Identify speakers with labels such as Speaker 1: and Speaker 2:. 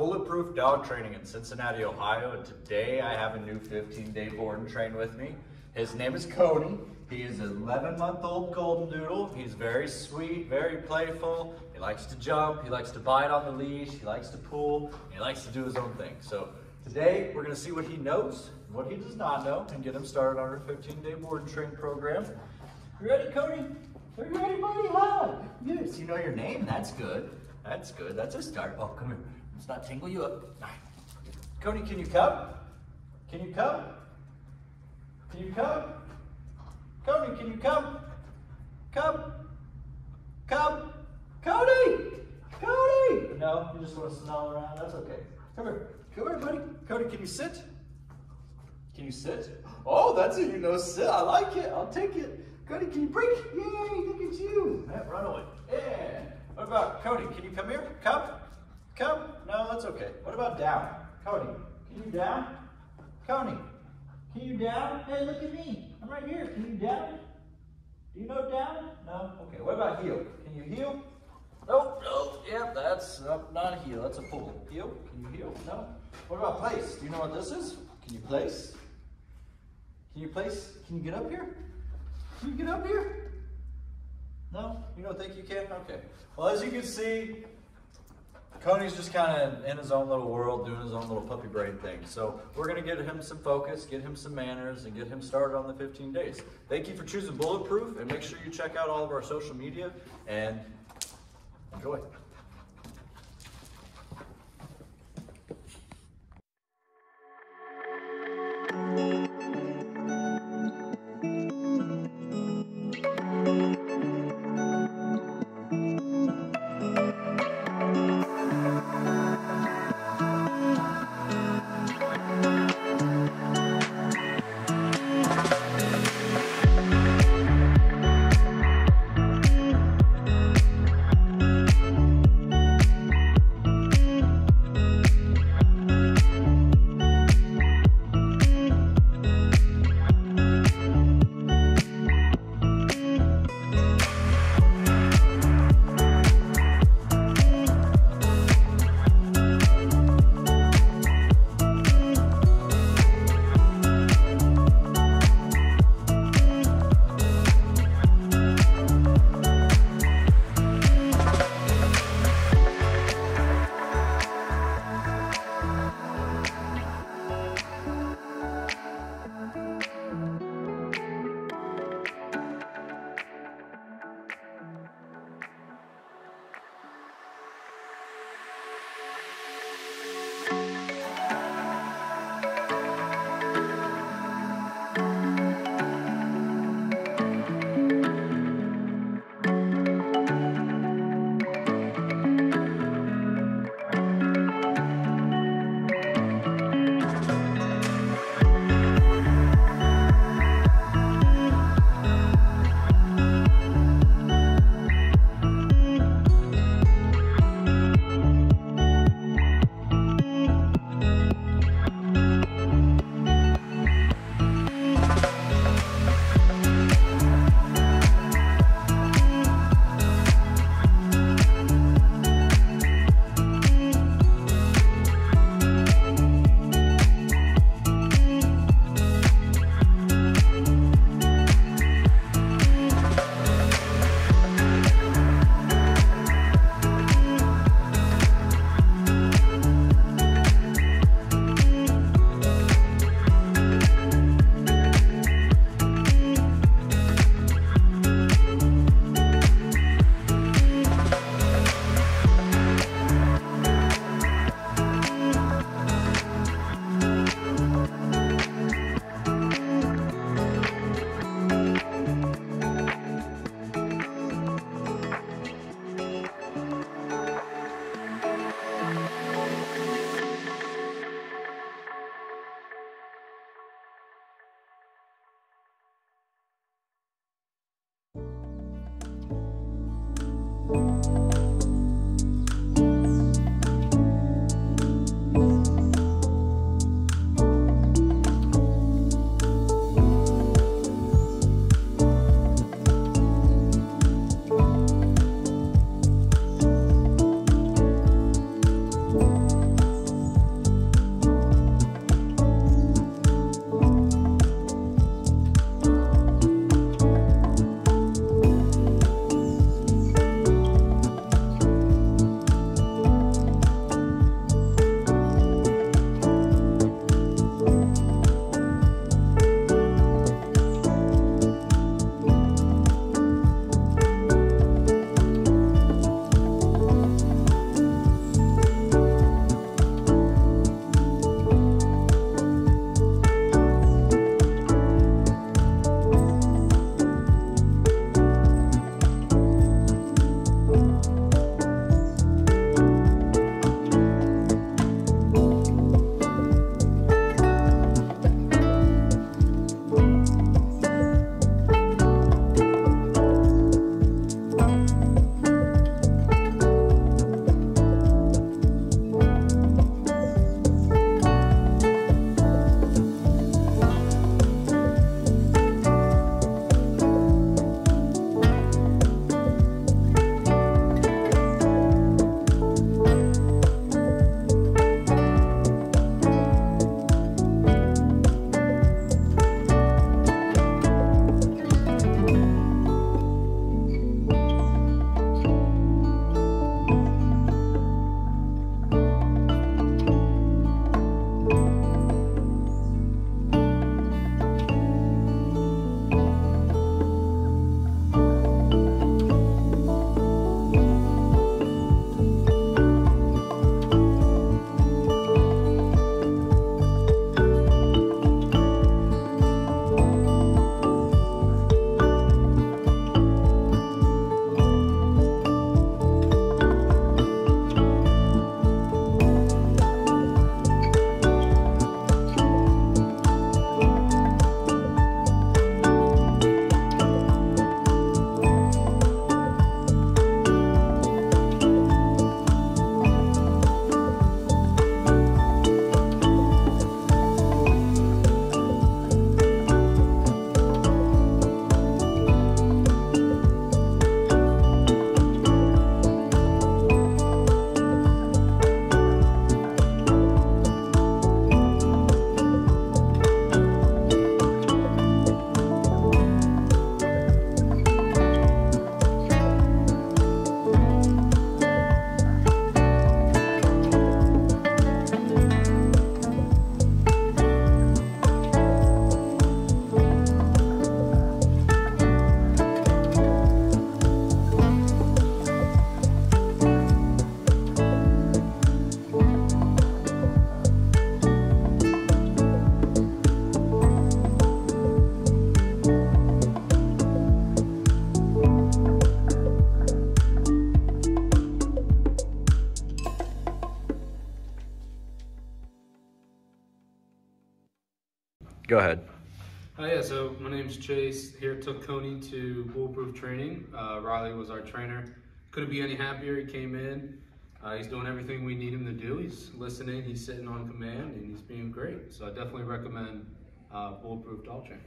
Speaker 1: Bulletproof Dog Training in Cincinnati, Ohio, and today I have a new 15-day board and train with me. His name is Coney. He is an 11-month-old golden doodle. He's very sweet, very playful. He likes to jump, he likes to bite on the leash, he likes to pull, he likes to do his own thing. So today we're gonna see what he knows, what he does not know, and get him started on our 15-day board and train program. You ready, Coney? Are you ready, buddy? Hi. Yes, you know your name. That's good. That's good. That's a start. Oh, come here. Let's not tangle you up. All right. Coney, can you come? Can you come? Can you come? Coney, can you come? Come. Come. Coney! Coney! No, you just want to snuggle around. That's okay. Come here. Come here, buddy. Coney, can you sit? Can you sit? Oh, that's it. You know sit. I like it. I'll take it. Coney, can you break? Yay, look at you. Yeah, run away. Yeah. What about Coney? Can you come here? Come. No, that's okay. What about down? Coney, can you down? Coney, can you down? Hey, look at me. I'm right here. Can you down? Do you know down? No? Okay. What about heel? Can you heel? Nope, nope. Yep, that's uh, not a heel. That's a pull. Heel? Can you heel? No. What about place? Do you know what this is? Can you place? Can you place? Can you get up here? Can you get up here? No? You don't think you can? Okay. Well, as you can see, Coney's just kind of in his own little world, doing his own little puppy brain thing. So we're going to get him some focus, get him some manners, and get him started on the 15 days. Thank you for choosing Bulletproof, and make sure you check out all of our social media, and enjoy. Go ahead.
Speaker 2: Hi, yeah, so my name's Chase. Here took Coney to Bulletproof Training. Uh, Riley was our trainer. Couldn't be any happier. He came in. Uh, he's doing everything we need him to do. He's listening. He's sitting on command, and he's being great. So I definitely recommend uh, Bulletproof Dog Training.